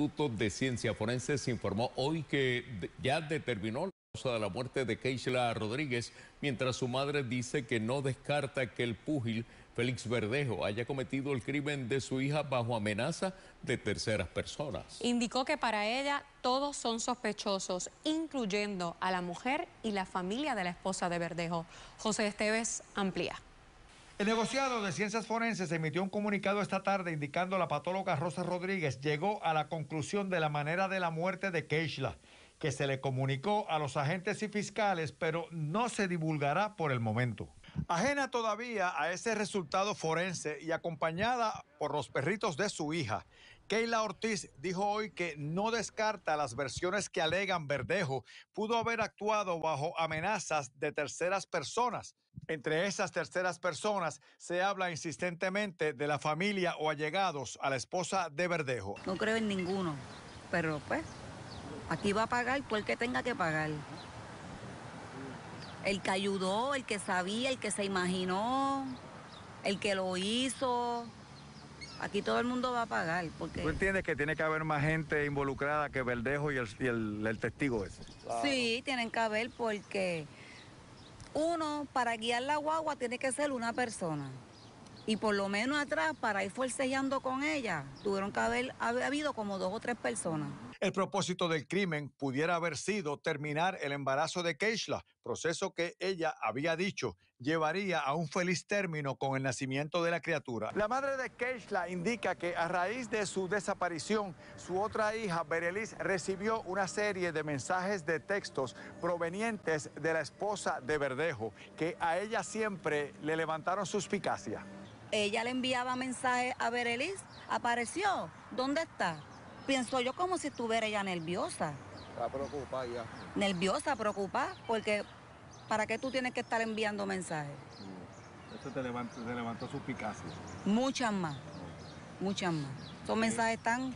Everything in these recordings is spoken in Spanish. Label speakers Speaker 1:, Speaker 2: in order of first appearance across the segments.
Speaker 1: Instituto de Ciencia Forense informó hoy que ya determinó la causa de la muerte de Keishla Rodríguez, mientras su madre dice que no descarta que el púgil Félix Verdejo haya cometido el crimen de su hija bajo amenaza de terceras personas.
Speaker 2: Indicó que para ella todos son sospechosos, incluyendo a la mujer y la familia de la esposa de Verdejo. José Esteves amplía.
Speaker 3: El negociado de ciencias forenses emitió un comunicado esta tarde indicando la patóloga Rosa Rodríguez llegó a la conclusión de la manera de la muerte de Keishla, que se le comunicó a los agentes y fiscales, pero no se divulgará por el momento. Ajena todavía a ese resultado forense y acompañada por los perritos de su hija, Keila Ortiz dijo hoy que no descarta las versiones que alegan Verdejo pudo haber actuado bajo amenazas de terceras personas. Entre esas terceras personas se habla insistentemente de la familia o allegados a la esposa de Verdejo.
Speaker 4: No creo en ninguno, pero pues aquí va a pagar por el que tenga que pagar. El que ayudó, el que sabía, el que se imaginó, el que lo hizo, aquí todo el mundo va a pagar. Porque...
Speaker 3: ¿Tú entiendes que tiene que haber más gente involucrada que Verdejo y el, testigo ese?
Speaker 4: Sí, tienen que haber porque uno, para guiar la guagua tiene que ser una persona. Y por lo menos atrás, para ir forcejeando con ella, tuvieron que haber, haber habido como dos o tres personas.
Speaker 3: El propósito del crimen pudiera haber sido terminar el embarazo de Keishla, proceso que ella había dicho llevaría a un feliz término con el nacimiento de la criatura. La madre de Keishla indica que a raíz de su desaparición, su otra hija, Berelis, recibió una serie de mensajes de textos provenientes de la esposa de Verdejo, que a ella siempre le levantaron suspicacia.
Speaker 4: Ella le enviaba mensajes a Berelis, apareció, ¿dónde está? Pienso yo como si estuviera ella nerviosa.
Speaker 5: Está preocupada ya.
Speaker 4: Nerviosa, preocupada, porque ¿para qué tú tienes que estar enviando mensajes?
Speaker 5: Mm. Eso te levantó, te levantó suspicacia.
Speaker 4: Muchas más, muchas más. Son mensajes tan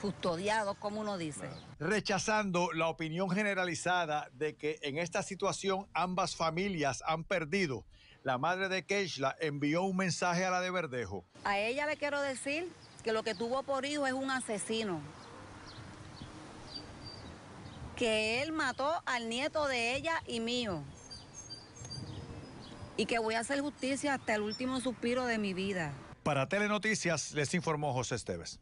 Speaker 4: custodiados, como uno dice.
Speaker 3: Rechazando la opinión generalizada de que en esta situación ambas familias han perdido, la madre de Keishla envió un mensaje a la de Verdejo.
Speaker 4: A ella le quiero decir que lo que tuvo por hijo es un asesino. Que él mató al nieto de ella y mío. Y que voy a hacer justicia hasta el último suspiro de mi vida.
Speaker 3: Para Telenoticias les informó José Esteves.